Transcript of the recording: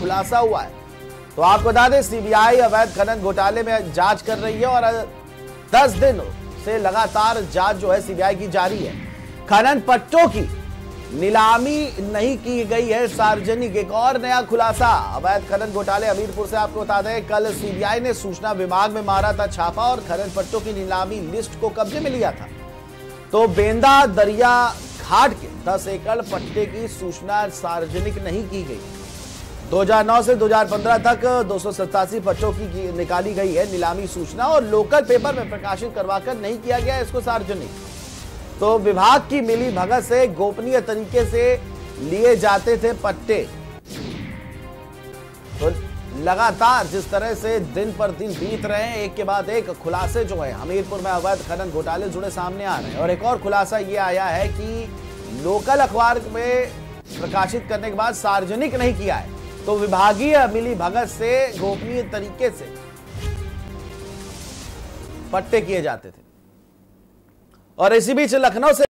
खुलासा हुआ है। तो आपको बता दें सीबीआई अवैध खनन घोटाले में जाँच कर रही है और 10 दिन से लगातार जाँच जो है सीबीआई की जारी है। खनन पट्टों की नीलामी नहीं की गई है। सार्वजनिक एक और नया खुलासा, अवैध खनन घोटाले हमीरपुर से आपको बता दें, कल सीबीआई ने सूचना विभाग में मारा था छापा और खनन पट्टों की नीलामी लिस्ट को कब्जे में लिया था। तो बेंदा दरिया घाट के 10 एकड़ पट्टे की सूचना सार्वजनिक नहीं की गई। 2009 से 2015 तक दो की, की निकाली गई है नीलामी सूचना और लोकल पेपर में प्रकाशित करवाकर नहीं किया गया इसको सार्वजनिक। तो विभाग की मिली भगत से गोपनीय तरीके से लिए जाते थे पट्टे। तो लगातार जिस तरह से दिन पर दिन बीत रहे हैं एक के बाद एक खुलासे जो है हमीरपुर में अवैध खनन घोटाले जुड़े सामने आ रहे हैं। और एक और खुलासा ये आया है कि लोकल अखबार में प्रकाशित करने के बाद सार्वजनिक नहीं किया है। तो विभागीय मिली भगत से गोपनीय तरीके से पट्टे किए जाते थे। और इसी बीच लखनऊ से